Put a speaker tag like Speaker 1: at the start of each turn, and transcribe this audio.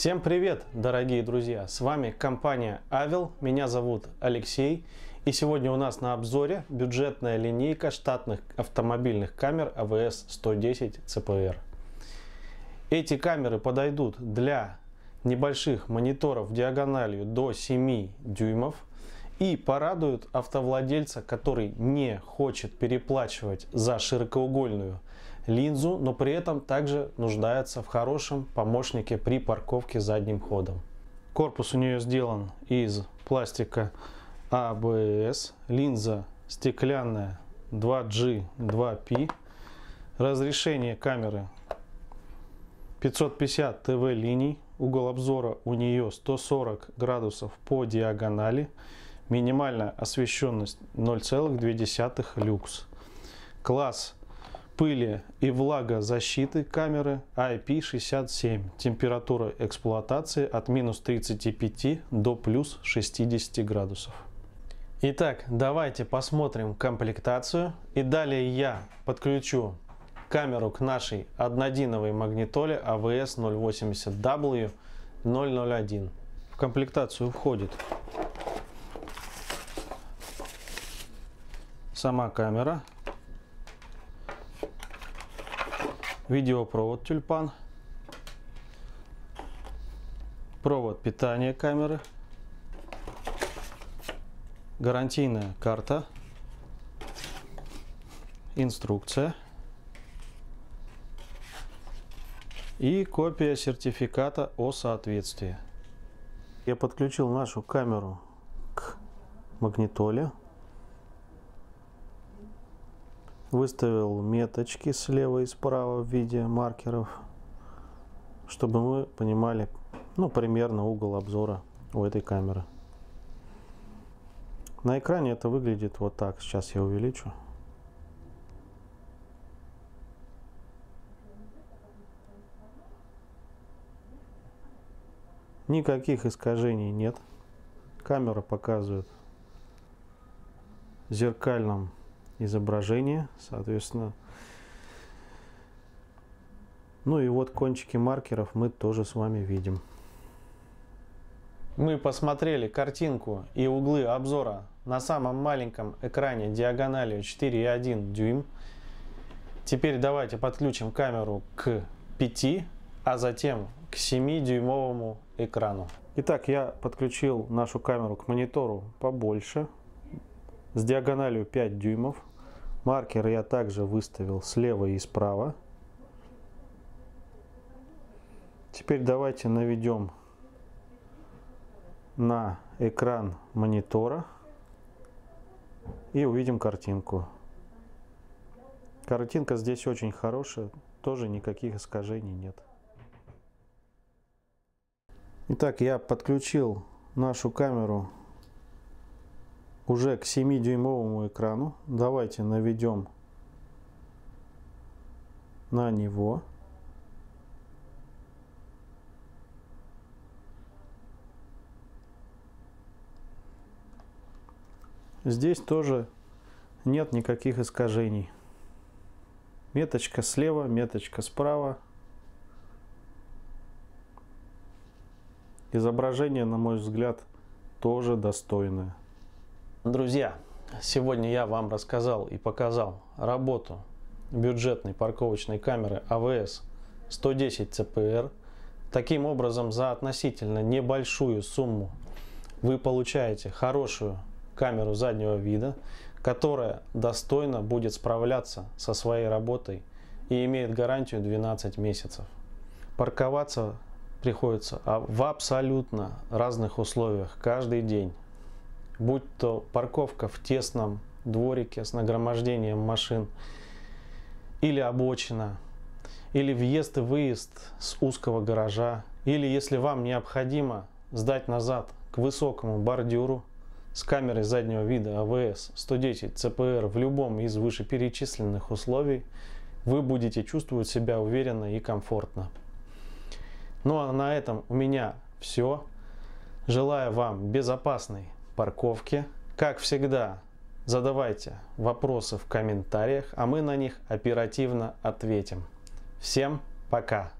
Speaker 1: Всем привет, дорогие друзья! С вами компания Авел, меня зовут Алексей. И сегодня у нас на обзоре бюджетная линейка штатных автомобильных камер AVS 110 CPR. Эти камеры подойдут для небольших мониторов диагональю до 7 дюймов и порадуют автовладельца, который не хочет переплачивать за широкоугольную линзу, но при этом также нуждается в хорошем помощнике при парковке задним ходом. Корпус у нее сделан из пластика ABS, линза стеклянная 2G 2P, разрешение камеры 550 ТВ линий, угол обзора у нее 140 градусов по диагонали, минимальная освещенность 0,2 люкс. Класс пыли и влагозащиты камеры IP67. Температура эксплуатации от минус 35 до плюс 60 градусов. Итак, давайте посмотрим комплектацию. И далее я подключу камеру к нашей однодиновой магнитоле AVS 080W 001. В комплектацию входит сама камера, видеопровод тюльпан, провод питания камеры, гарантийная карта, инструкция и копия сертификата о соответствии. Я подключил нашу камеру к магнитоле. Выставил меточки слева и справа в виде маркеров, чтобы мы понимали ну, примерно угол обзора у этой камеры. На экране это выглядит вот так. Сейчас я увеличу. Никаких искажений нет. Камера показывает в зеркальном изображение, соответственно. Ну и вот кончики маркеров мы тоже с вами видим. Мы посмотрели картинку и углы обзора на самом маленьком экране диагональю 4,1 дюйм. Теперь давайте подключим камеру к 5, а затем к 7-дюймовому экрану. Итак, я подключил нашу камеру к монитору побольше, с диагональю 5 дюймов. Маркер я также выставил слева и справа. Теперь давайте наведем на экран монитора и увидим картинку. Картинка здесь очень хорошая, тоже никаких искажений нет. Итак, я подключил нашу камеру уже к 7-дюймовому экрану. Давайте наведем на него. Здесь тоже нет никаких искажений. Меточка слева, меточка справа. Изображение, на мой взгляд, тоже достойное. Друзья, сегодня я вам рассказал и показал работу бюджетной парковочной камеры AVS 110 CPR. Таким образом, за относительно небольшую сумму вы получаете хорошую камеру заднего вида, которая достойно будет справляться со своей работой и имеет гарантию 12 месяцев. Парковаться приходится в абсолютно разных условиях каждый день будь то парковка в тесном дворике с нагромождением машин, или обочина, или въезд и выезд с узкого гаража, или если вам необходимо сдать назад к высокому бордюру с камерой заднего вида AVS 110 CPR в любом из вышеперечисленных условий, вы будете чувствовать себя уверенно и комфортно. Ну а на этом у меня все. Желаю вам безопасной парковки. Как всегда, задавайте вопросы в комментариях, а мы на них оперативно ответим. Всем пока!